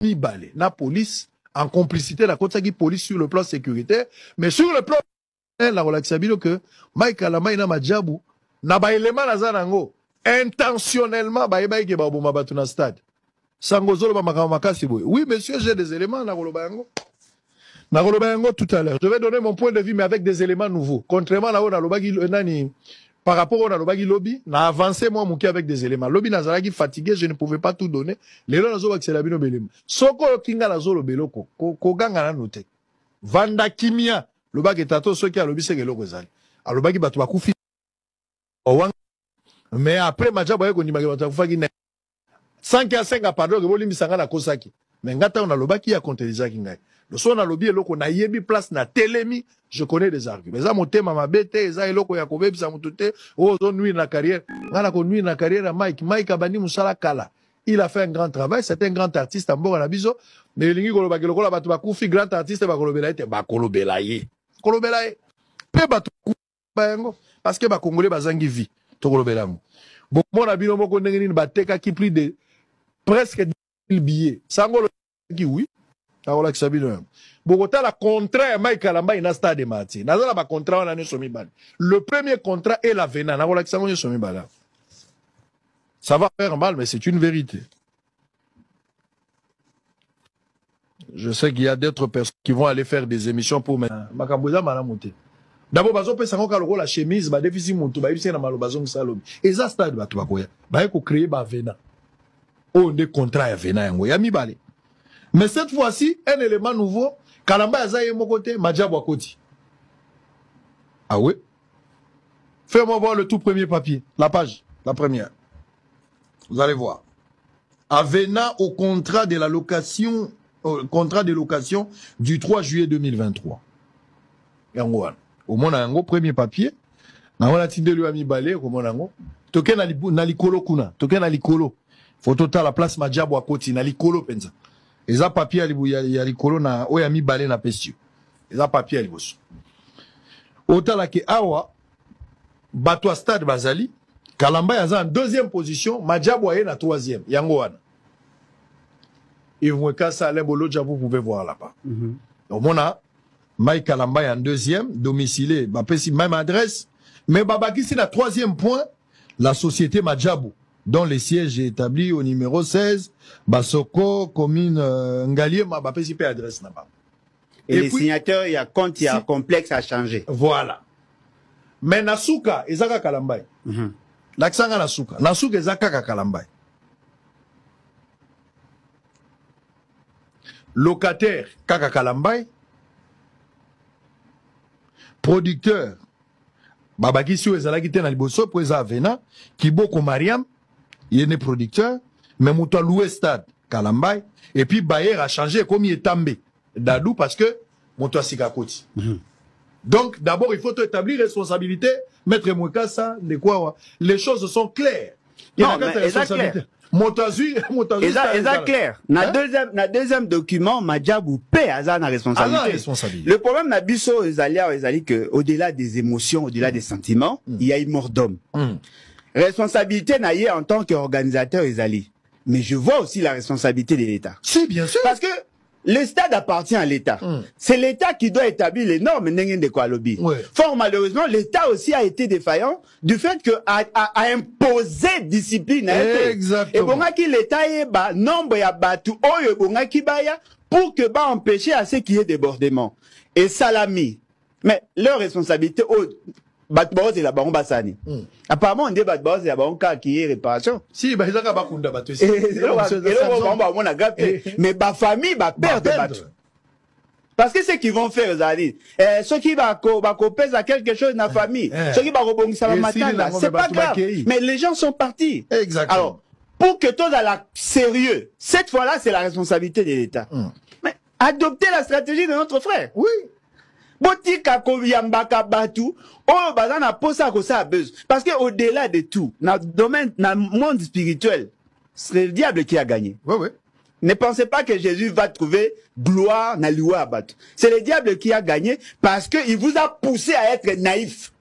mibale na police en complicité nakotisaki police sur le plan sécuritaire mais sur le plan nakolakisa bino ke mike alamai na majabu na baelema naza nango intentionnellement bayebaki ke baboma bato na stade. Sango ozoloba makambo makasi boye oui monsieur j'ai des éléments nakoloba yango nakoloba yango tout à l'heure. Je vais donner mon point de vue mais avec des éléments nouveaux. Contrairement na oyo nalobaki nani par rapport oyo nalobaki lobi na avancé moi moke avec des éléments. Lobi nazalaki fatigué je ne pouvais pas tout donner. Lelo nazobakisela bino belema soki oyoki nga nazoloba eloko koganga nanu te vanda kimia. Lobaki tato soki alobi seke eloko ezali. Alobaki bato bakufi. Owanga mais après majabu aye kondimaki bato bakufaki ne sanki asenga pardon ke bolimbisa nga nakosaki me nga ntango nalobaki ya kontelizaki ngai loso nalobi eloko nayebi place na telemi. Je connais des arguments. Eza motema mabe te eza eloko ya kobebisa motu te. Oyo ozonuire na carrière. Nga na konuire na carrière ya mike. Mike abandi mosala kala. Il a fait un grand travail. C'est un grand artiste ya mboka na biso. Me elingi kolobaki lokola bato bakufi grand artiste bakolobela ye te bakolobela ye. Kolobela ye. Mpe bato bayango parce que bakongole bazangi vie. Tokolobela yango. Bomona bino moko ndenge nini batekaki plus de presque 10 billets. Sango olobaki oui akolakisa bino yango bokotala contrat ya mike alambai na stade mati naza na bacontrat wana nyonso mibale le premier contrat et lavena nakolakisa yango nyonso mibale ça va faire mal mais c'est une vérité. Je sais qu'il y a d'autres personnes qui vont aller faire des émissions pour makambo eza malamu te d'abord bazopesa yango kaka lokola chemise badefisi motu bayebisi na maloba azongisa lobi. Eza stade bato bakoya. Baye kocréer bavena oyo nde contrat ya vena yango. Ya mibale mais cette fois-ci un élément nouveau kalamba aza ye moko te majabu akoti ah oui? Fais-moi voir le tout premier papier la page la première. Vous allez voir. Avena au contrat de la location au du 3 juillet 2023 yango wana omona yango premier papier nango natindeli oyo ya mibale okomona yango toke na kuna toke na likolo fo totala place majabu akoti na mpenza eza papier ya, ya likolo na oyo ya mibale na pesi. Eza papier ya liboso. Otalaki awa bato ya stade bazali. Kalamba aza en deuxième position majabu aye na troisième. Yango wana. Ivwekasa ale boloja vous pouvez voir là-bas. Mm -hmm. omona mike kalamba en deuxième domicilé bapesi même adresse. Mais babakisi na troisième point la société majabu dont le siège est établi au numéro 16, Basoko, commune euh, Ngaliema, bapesi pe adresse là-bas. Et, Et les puis, signateurs, il y a compte, il y a complexe à changer. Voilà. Mais Nasuka, ezaka Kalambai. Mm -hmm. L'aksanga Nasuka. Nasuka ezaka Kalambai. Locataire, Kaka Kalambai. Producteur, babakisi oyo ezalaki te na liboso mpo eza avena kiboko mariam ye ne producteur mais moto aloué stade kalambai et puis bayer a changé ekomi etambe dadou parce que moto asika koti. -hmm. donc d'abord il faut établir responsabilité. Maître mwekasa ndeko awa les choses sont claires. Non, mais responsabilité. azwi eza clair na deuxième na deuxième document majabu pe aza na responsabilité. responsabilité. Le problème na biso ezali ezali que au delà des émotions au delà mm. des sentiments mm. il y a une mort d'homme. Mm. Responsabilité na ye en tant qu'organisateur ezali mais je vois aussi la responsabilité de l'État. Si, bien sûr. Parce que le stade appartient à l'État. Mm. C'est l'État qui doit établir les normes de lobby. Ouais. Fort malheureusement, l'État aussi a été défaillant du fait que a, a, a imposé discipline. Exactement. Et bon, qui l'État est bas, nombre ya batu, oyo bon qui baya, pour que bah empêcher à ce qu'il y ait débordement. Et salami. Mais leur responsabilité, oh, bato baozela bango basani mm. apparemment nde bato baozela bango kaka kiye réparation si bazaka bakunda bato eloko bango bamona grave te mais bafamille baperde bato parce que ce qu'ils vont faire ezali eh, soki bakopesa quelque chose na famille eh. soki bakobongisa bamatanga c'est pas grave. mais les gens sont partis. Exactement. alors pour que tous la sérieux cette fois-là c'est la responsabilité de l'État. Mm. mais adopter la stratégie de notre frère. Oui botika koyambaka bato oyo baza na posa ya kosala besoin. Parce que au-delà de tout na domaine na monde spirituel c'est le diable qui a gagné. Ouais, ouais. ne pensez pas que Jésus va trouver gloire na liwa bato c'est le diable qui a gagné parce que il vous a poussé à être naïf.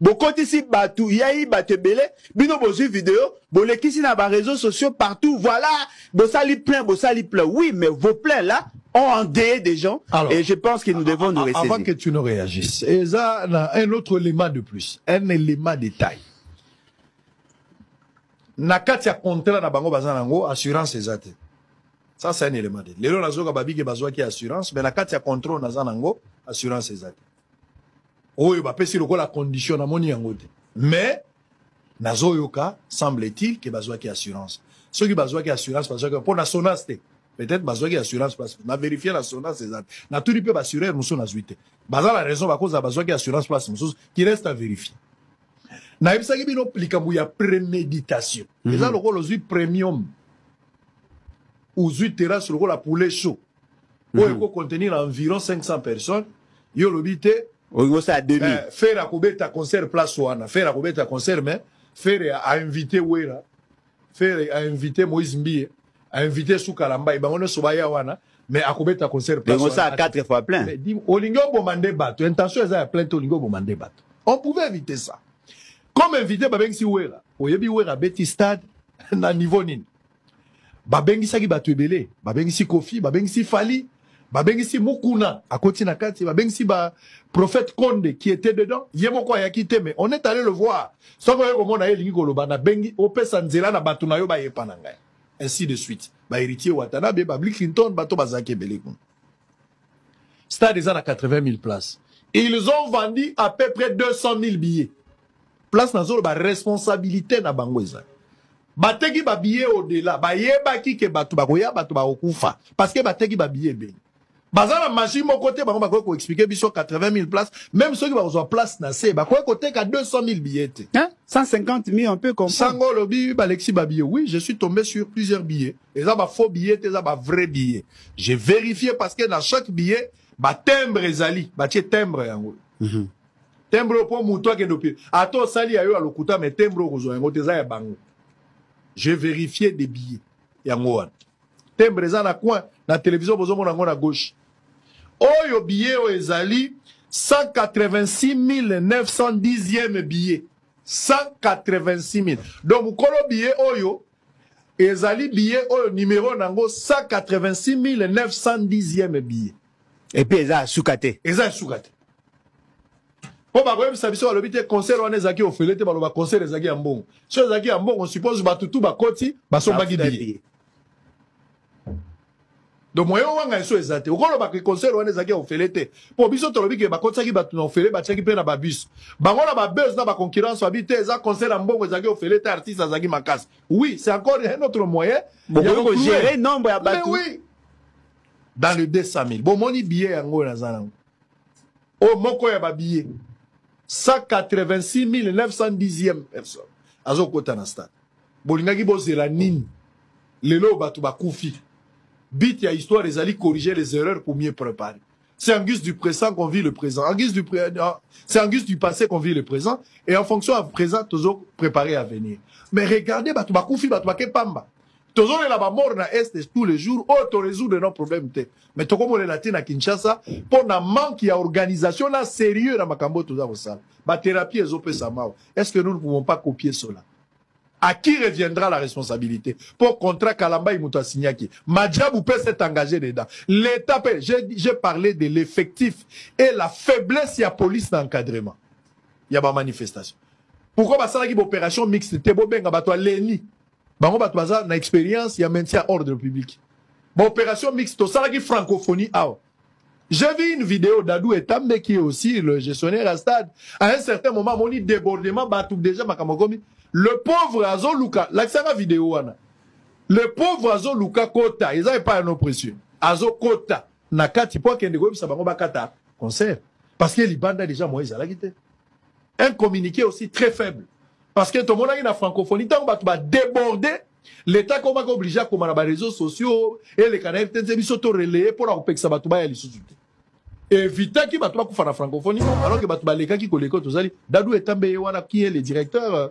Bokotisi bato yai bato ebele bino bozwi video bolekisi na baréseaux sociaux partout. Voilà bosali plein bosali plein. Oui mais vos pleins là ont endeuillé des gens Alors, et je pense que nous devons nous Avant ressaisir que tu ne réagisses, et ça, un autre élément de plus, un élément de taille. Na kati ya contrat na bango baza nango assurance eza te. Ça c'est un élément de. Lelo nazoka babiki bazwaki assurance, mais na kati ya contrat naza nango assurance eza te. Oyo bapesi lokola condition namoni yango te. Mais nazoyoka semble-t-il que bazwaki assurance. Soki bazwaki assurance bazwaki mpo na sonas te. Peut-être bazwaki assurance place. Na vérifie na assurance eza te natuni mpe bassureur mosusu nazwi te baza na raison bakozala bazwaki assurance place mosusu qui reste à vérifier. Nayebisaki bino likambo ya préméditation. Eza lokola ozwi premium. Ozwi terrasse lokola poulet chaud. Oyo ekocontenir environ 500 personnes. Yo olobi te Eh, fere akobeta concert place wana. Fere akobeta concert mais fere ainvité wera. Fere ainvité moïse mbie ainvité sukala mbai bango nyonso baya wana mais akobeta concert place wana. quatre fois plein. Olingi oboma nde bato intention eza ya plainte olingi oboma nde bato. On pouvait éviter ça. Comme invité babengisi wera. Oyebi wera abeti stade na niveau nini? Babengisaki bato ebele babengisi kofi babengisi fali babengisi mukuna akoti na kati babengisi ba prophète konde qui était dedans. Ye moko ayaki te mais on est allé le voir. Soki oye komona ye elingi koloba nabengi opesa nzela na bato na yo na ngai ainsi de suite. Bahéritier watanabe babli clinton bato bazalaki ebele kuna stade eza na 80 000 places. Ils ont vendu à peu près 200 000 billets. Place nazoloba responsabilité na bango eza. Bateki babillet au-delà. Bayebaki ke bato bakoya bato bakokufa parce que bateki babillet ebele baza na machine moko te bango bakoki koexplike biso 80 000 places. Même soki bakozwa place na se bakoki koteka 200 000 billets te. Hein? 150 000 on peut comprendre. Sango olobi balexi babillet oui je suis tombé sur plusieurs billets. Eza bafaux billets te eza bavrai billet j'ai vérifié parce que na chaque billet batimbre ezali. Batie timbre yango. Timbre mpo moto akende opie ata osali ya yo ya lokuta me timbre okozwa yango te eza ya bango. J'ai vérifié des billets. Yango wana. Timbre eza na coin. Na télévision bozomona yango na gauche oyo billet oyo ezali 186 910e billet. 186 000 donc mokolo billet oyo ezali billet oyo numéro nango 186 910e billet. Et puis eza asuka te eza esuka te mpo bakoyebisa biso balobi te concert wana ezalaki ofele te baloba concert ezalaki ya mbongo. So ezalaki ya mbongo suppose bato tu bakoti basombaki billet donc moyen wanga eso eza te okolobaka concert wana ezalaki ya ofele te mpo biso tolobi ke bakotisaki bato na ofele batiaki mpe na babus bango na babus na baconcurrence babi te eza concert ya mbongo ezalaki ofele te artiste azalaki makasi oui c'est encore un autre moyen. Ya bokoki koclouer. kogere nombre ya bato oui. Dans le 200 000 bomoni billet yango naza nango oyo moko ya babillet 186 910e personne azokota na stade. Bolingaki bozela nini lelo bato bakufi bit ya histoire ezali corriger les erreurs pour mieux préparer. C'est en guise du présent qu'on vit le présent. En guise du non, c'est en guise du passé qu'on vit le présent. Et en fonction du présent toujours préparer à venir. Mais regardez bato bakufi bato bake pamba. Tozolela bamort na este tous les jours. Oyo torésoudre nos problème te. Mais tokomolela te na kinshasa mpo na manque ya organisation na sérieux na makambo oyo toza kosala. Bathérapie ezopesa mawa est ce que nous ne pouvons pas copier cela? À qui reviendra la responsabilité pour contrat kalambai moto asignaki madjabou peut s'être engagé dedans. L'état j'ai parlé de l'effectif et la faiblesse ya police na encadrement ya bamanifestation pourquoi basalaki baopération mixte? Te bobenga bato aleni bango bato baza na expérience ya maintien ordre public. Baopération mixte tosalaki francophonie awa j'ai vu une vidéo d'Adou Etambe qui est aussi le gestionnaire à stade. À un certain moment, mon débordement, batou déjà makamogomi. Le pauvre Azo Luka, l'accent vidéo wana. Le pauvre Azo Luka Kota, n'avaient pas un nom précieux. Azo Kota, nakati po kende gobi sabango bakata concert. Parce que l'Ibanda déjà Moïse a la quitté. Un communiqué aussi très faible. Parce que tout le monde a une francophonie, tant que va déborder, l'État obligé à comme les réseaux sociaux et les canaux peut-être biso to relayer pour akopekisa bato baya lisusu te. Évitaki bato bakufa na francophonie alors que bato balekaki koleka tozali Dadou Etambe ye wana qui est le directeur euh,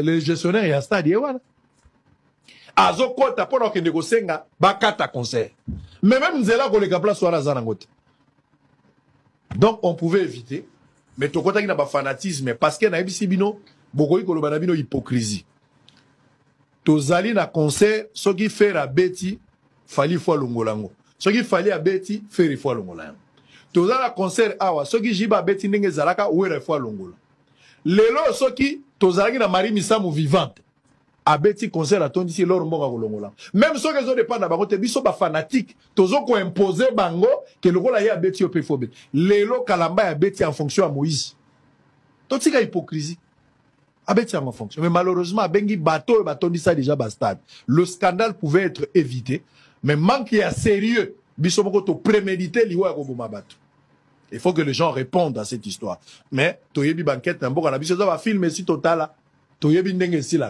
le gestionnaire ya stade ye wana. azokota mpo na kokende kosenga bakata concert. Mais même nzela koleka place wana aza nango te donc on pouvait éviter mais tokɔtaki na bafanatisme parce que nayebisi bino bokoki koloba na bino hypocrisie. Tozali na concert soki fere abeti fali fo alongola yango. Soki fali abeti fere fo alongola yango. Toza na concert awa soki jiba abeti ndenge ezalaka wera fo alongola. Lelo soki tozalaki na mari misamu vivante. Abeti concert atondisi loro mbongo akolongola même soki ezodépendre na bango te biso bafanatike tozokoimpose bango ke lokola ye abeti yo mpe lelo kalamba abeti en fonction ya moïse. Totika hypocrisie. Abeti en fonction. Mais malheureusement abengi bato oyo batondisa déjà bastade le scandale pouvait être évité mais manque ya sérieux. Biso moko toprémédité liwa ya koboma bato il faut que les gens répondent à cette histoire mais toyebi bankete na mboka na biso eza bafilme esi totala toyebi ndenge esila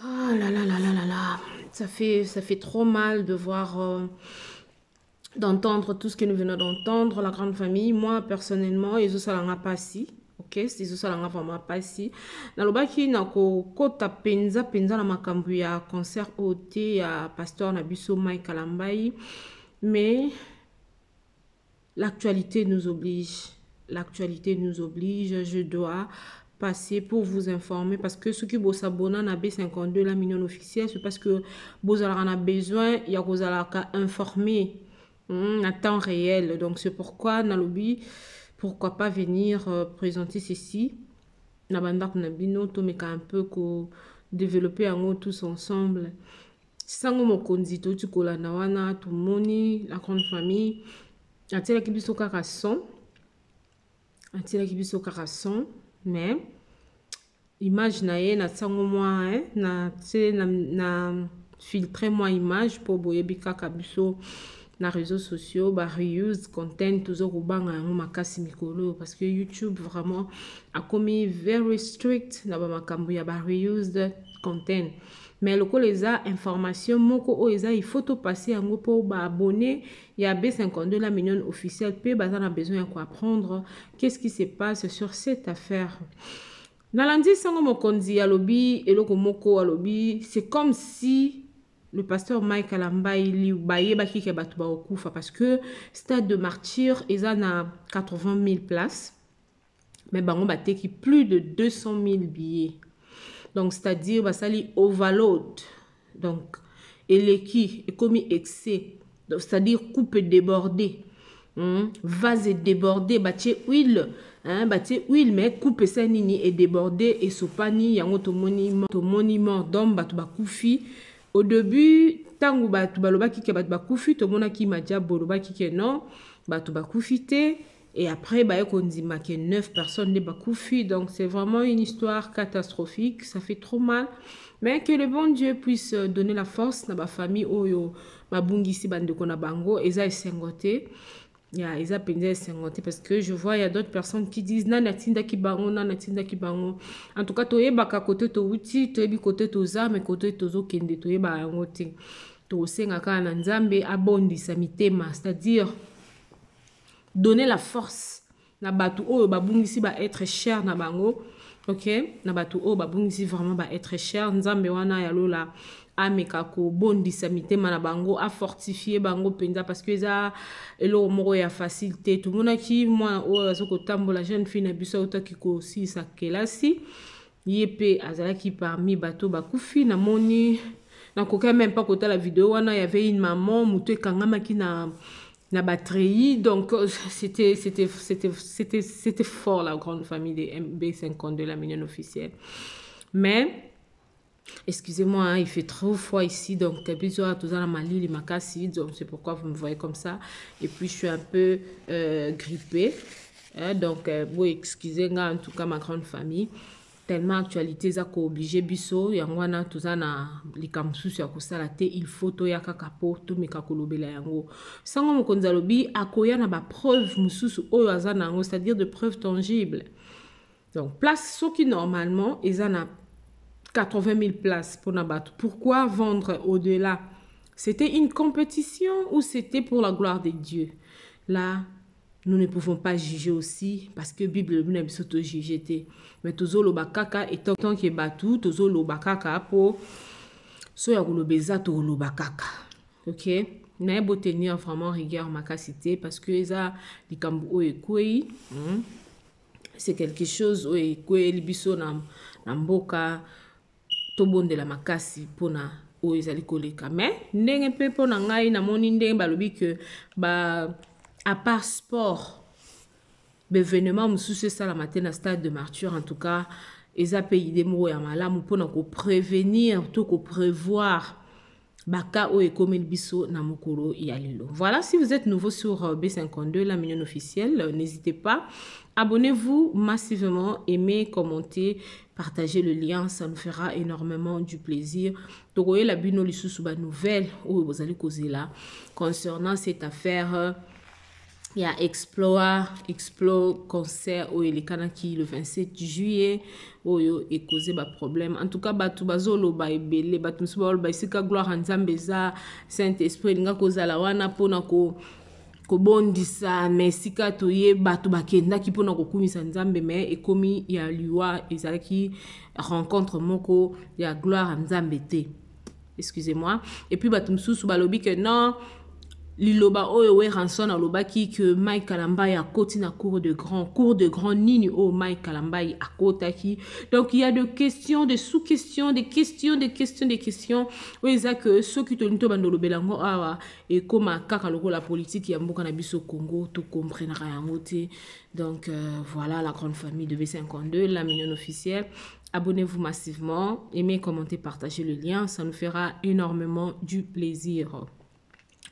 Oh là là là là là là. Ça fait, ça fait trop mal de voir, euh, d'entendre tout ce que nous venons d'entendre, la grande famille. Moi, personnellement, ils ont pas si. ok? Ezosalanga vraiment mpasi nalobaki na kokota mpenza mpenza na makambo ya concert oyo te ya pasteur na biso mike alambai mais l'actualité nous oblige. L'actualité nous oblige. Je dois passer pour vous informer parce que ceux qui vous s'abonnent à B52 la million officielle c'est parce que vous avez besoin il y a vous informer hmm, à temps réel. Donc c'est pourquoi nalobi pourquoi pas venir euh, présenter ceci. Na bandako na bino tomeka un peu ko développer yango tous ensemble. Sango mokonzi touti kolanda wana tomoni la grande famille atielaki biso kaka son. Atielaki biso kaka son mais image na ye na ntango mwa eh, na tie na, na filtre mwa image mpo boyebi kaka biso na réseaux sociaux ba reuse content tozo kobanga yango makasi mikolo parce que youtube vraiment akomi very strict na bamakambo ya ba reused content mais lokola eza information moko oyo eza faut topase yango mpo baabonné ya b52 la million officielle mpe baza na besoin ya koapprendre qu'est-ce qui se passe sur cette affaire. Nalandi sango mokonzi alobi eloko moko alobi c'est comme si le pasteur mike alambai bayebaki ke bato bakokufa parce que stade de martyr eza na 80 000 places mais bango bateki plus de 200 000 billets donc c'est-à-dire basali overload. Donc eleki ekomi excès. C'est-à-dire coupe débordée. Hmm? vase débordé. Batie huile hein, batie huile mais coupe esa nini edébordé esopani yango tomoni tomoni mort donc bato bakufi au début ntango bato balobaki ke bato bakufi tomonaki madiabo olobaki ke non? Bato bakufi te et après baye kondima ke 9 personnes nde bakufi donc c'est vraiment une histoire catastrophique. Ça fait trop mal. Mais que le bon dieu puisse donner la force na bafamille oyo babungisi bandeko na bango eza esengo te ya eza mpenza esengo te parce que je vois ya d'autres personnes qui disent nani atindaki bango nani atindaki bango. En tout cas toyebaka kote towuti toyebi kote toza me kote tozokende toyebaka yango te tokosenga kaka na nzambe abondisa mitema c'est-à-dire donner la force na bato oyo babungisi baêtre cher na bango ok? Na bato oyo babungisi vraiment baêtre cher. Nzambe wana ya lola ameka kobondisa mitema na bango afortifie bango mpenza parce que eza eloko moko ya facile te tomonaki mwana oyo aza kotambola jeune fille na biso autaki kosilisa kelasi ye mpe azalaki parmi bato bakufi. Namoni nakoki même pas kotala video wana y avait une maman moto ekangamaki na na batreyi donc c'était c'était fort la grande famille des MB52 la million officielle mais Excusez-moi, hein, il fait trop froid ici, donc donc c'est pourquoi vous me voyez comme ça. Et puis je suis un peu euh, grippée, hein, donc euh, vous excusez en tout cas ma grande famille. Tellement actualité eza kooblige biso. Yango wana toza na likambo mosusu ya kosala te. Il faut toya kaka mpo tomeka kolobela yango. Sango mokonzi alobi akoya na bapreuve mosusu oyo aza na yango c'est-à-dire de preuve tangible. Donc place soki normalement eza na 80 000 places pour Nabato. Pourquoi vendre au-delà? C'était une compétition ou c'était pour la gloire de Dieu Là, nous ne pouvons pas juger aussi parce que Bible nous s'auto juger mais tozo lo bakaka étant tant que batu tozo lo bakaka pour so ya kolobeza to lo bakaka OK? Mais bo tenir vraiment rigueur makasité parce que eza likambo oyo ekwei hmm? c'est quelque chose oyo ekweli biso na, na mboka tobondela makasi mpona oyo ezali koleka. Mais ndenge mpe mpo na ngai namoni ndenge balobi ke ba à part sport baévénement mosusu esalama te na stade de martyre en tout cas eza mpe ide moko ya malamu mpona koprévenir to koprévoir baka oyo ekomeli biso na mokolo ya lelo voilà si vous êtes nouveau sur euh, b52 la minion officielle euh, n'hésitez pas. Abonnez-vous massivement aimez commentez partagez le lien ça nous fera énormément du plaisir. Tokoyela bino lisusu banouvelle oyo bozali kozela concernant cette affaire euh, ya exploa explo concert oyo elekanaki le 27 juillet oyo ekoze baproblème en tout cas bato bazoloba ebele bato mosusu bazoloba esika gloire ya nzambe eza saint esprit elinga kozala wana mpona ko kobondisa me esika toye bato bakendaki mpona kokumisa nzambe me ekomi ya liwa ezalaki rencontre moko ya gloire ya nzambe te. Excusez-moi. Et puis bato mosusu balobi ke non liloba oyo we ranson alobaki ke mike kalambai akoti na cour de grand cour de grand nini oyo mike kalambai akotaki. Donc il y a de questions de sous questions de questions de questions de questions. Oyo eza ke soki tolingi tobanda olobela yango awa ekóma kaka lokola politike ya mboka na biso congo tokomprenaka yango te. Donc euh, voilà la grande famille de b52 la minion officielle. Abonnez-vous massivement, aimez, commentez, partagez le lien, ça nous fera énormément du plaisir.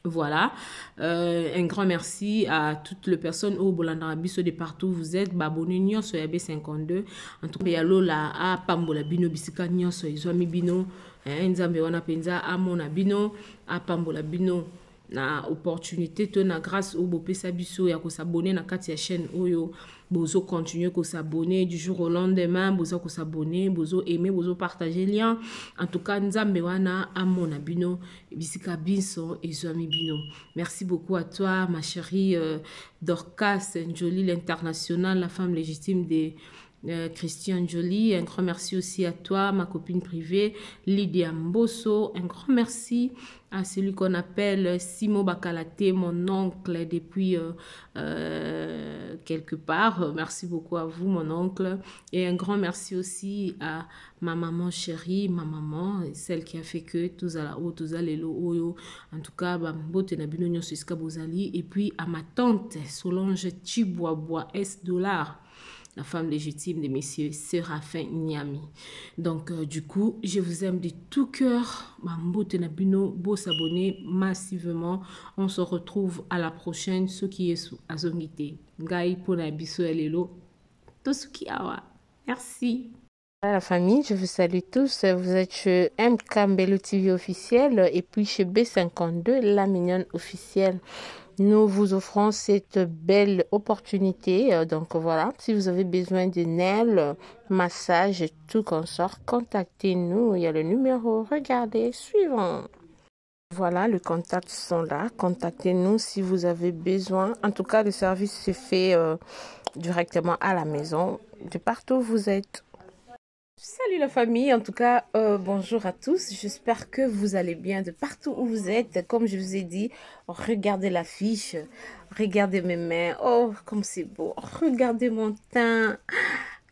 Voilà. Euh, un grand merci à toutes les personnes au Bolanda Biso de partout où vous êtes. Babonné nyonso ya B52. En tout cas, ya lola a pambola bino bisika nyonso ezwami bino. Nzambe wana penza amona bino a pambola bino na opportunité to na grâce oyo bopesa biso ya kosabone na kati ya chaîne oyo. Bozo continuer kosabone du jour au lendemain boza kosabone bozo aimer bozo partager lien. En tout cas nzambe wana amona bino. Bisika biso ezwami bino. Merci beaucoup à toi ma chérie euh, Dorcas Njoli l'international la femme légitime des euh, Christian Jolie, un grand merci aussi à toi, ma copine privée, Lydia Mbosso, un grand merci à celui qu'on appelle Simo Bakalate, mon oncle depuis euh, euh, quelque part. Merci beaucoup à vous, mon oncle. Et un grand merci aussi à ma maman chérie, ma maman, celle qui a fait que tous à la haut, tous à l'élo, en tout cas, Bambote Nabino Bozali, et puis à ma tante Solange Chiboabois S. Dollar la femme légitime de messieurs Séraphin Niami. Donc, euh, du coup, je vous aime de tout cœur. Mambote Nabino, beau s'abonner massivement. On se retrouve à la prochaine. Ce qui est sous Azongité. Gai Ponabiso Elelo. Tosuki Awa. Merci. La famille, je vous salue tous. Vous êtes chez MK TV officiel et puis chez B52, la mignonne officielle nous vous offrons cette belle opportunité. Donc voilà, si vous avez besoin de nails, massage, tout consort, contactez-nous. Il y a le numéro, regardez, suivant. Voilà, les contacts sont là. Contactez-nous si vous avez besoin. En tout cas, le service se fait euh, directement à la maison, de partout où vous êtes. Salut la famille, en tout cas, euh, bonjour à tous. J'espère que vous allez bien de partout où vous êtes. Comme je vous ai dit, regardez l'affiche, regardez mes mains. Oh, comme c'est beau. Regardez mon teint.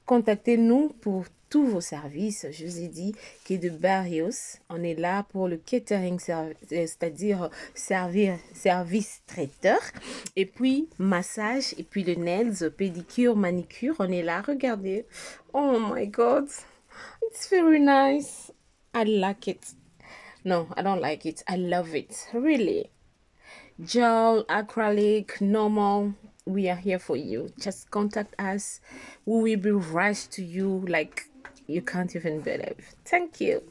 Contactez-nous pour tous vos services. Je vous ai dit que de Barrios, on est là pour le catering, c'est-à-dire servir service traiteur. Et puis massage, et puis le nails, pédicure, manicure, on est là. Regardez. Oh my God. It's very nice. I like it. No, I don't like it. I love it. Really. Gel, acrylic, normal. We are here for you. Just contact us. We will be rushed to you like you can't even believe. Thank you.